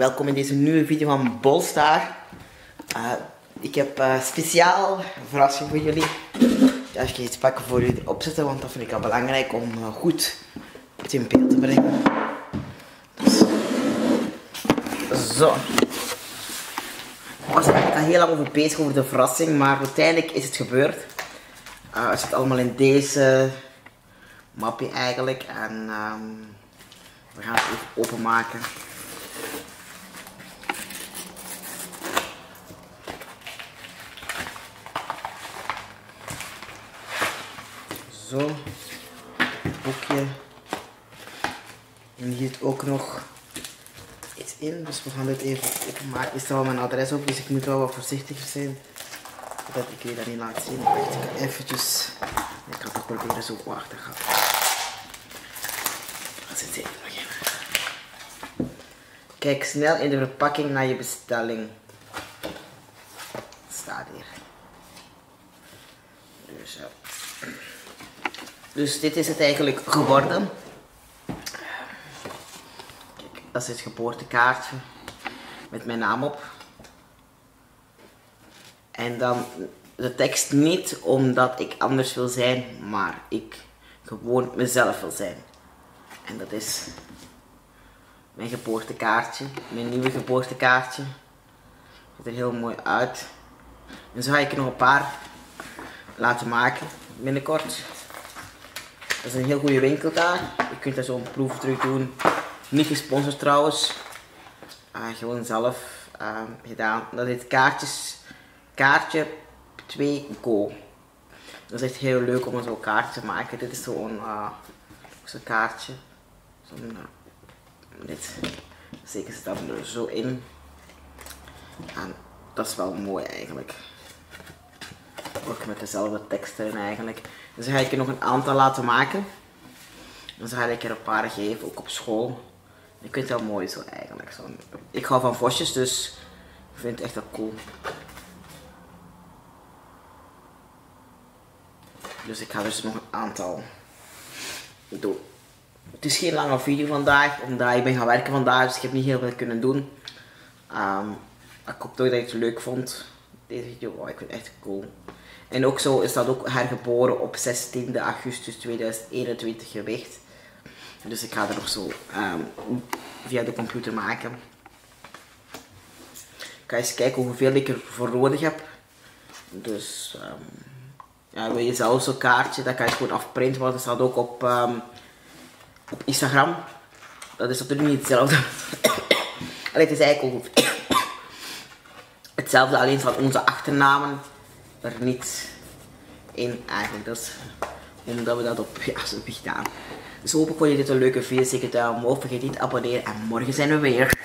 welkom in deze nieuwe video van Bolstar. Uh, ik heb uh, speciaal een verrassing voor jullie. Ik ga iets pakken voor jullie erop zetten, want dat vind ik al belangrijk om uh, goed het in beeld te brengen. Dus. Zo. Ik was eigenlijk al heel lang over bezig over de verrassing, maar uiteindelijk is het gebeurd. Het zit allemaal in deze mapje eigenlijk en um, we gaan het even openmaken. Zo, boekje. En hier ook nog iets in, dus we gaan dit even. Er staat wel mijn adres op, dus ik moet wel wat voorzichtiger zijn. Zodat ik je dat niet laat zien. Wacht, ik eventjes... Ik ga toch proberen zo wachten gaan. Wat zit even nog Kijk snel in de verpakking naar je bestelling. Staat hier. Dus ja. Dus dit is het eigenlijk geworden. Kijk, dat is het geboortekaartje met mijn naam op. En dan de tekst niet omdat ik anders wil zijn, maar ik gewoon mezelf wil zijn. En dat is mijn geboortekaartje, mijn nieuwe geboortekaartje. Ziet er heel mooi uit. En zo ga ik er nog een paar laten maken binnenkort. Dat is een heel goede winkel daar. Je kunt daar zo'n proefdruk doen. Niet gesponsord trouwens. Uh, gewoon zelf uh, gedaan. Dat is kaartjes. Kaartje 2 Go. Dat is echt heel leuk om zo'n kaartje te maken. Dit is zo'n zo'n kaartje. Zo'n dit. Zeker dat er zo in. En dat is wel mooi eigenlijk. Ook met dezelfde tekst erin eigenlijk. Dus ga ik er nog een aantal laten maken. En zo ga ik er een paar geven, ook op school. Ik vind het wel mooi zo eigenlijk. Zo. Ik hou van vosjes, dus ik vind het echt wel cool. Dus ik ga dus nog een aantal doen. Het is geen lange video vandaag, omdat ik ben gaan werken vandaag, dus ik heb niet heel veel kunnen doen. Um, ik hoop toch dat je het leuk vond. Deze video, oh, ik vind het echt cool. En ook zo is dat ook hergeboren op 16 augustus 2021 gewicht. Dus ik ga er nog zo um, via de computer maken. Ik ga eens kijken hoeveel ik ervoor nodig heb. Dus um, ja, wil je zelf zo'n kaartje, dat kan je gewoon afprinten, want dat staat ook op, um, op Instagram. Dat is natuurlijk niet hetzelfde. Allee, het is eigenlijk ook hetzelfde, alleen staat onze achternamen er niet in eigenlijk. Dat is omdat we dat op ja, zo hebben gedaan. Dus hopelijk vond je dit een leuke video. Zeker duim omhoog. Vergeet niet te abonneren. En morgen zijn we weer.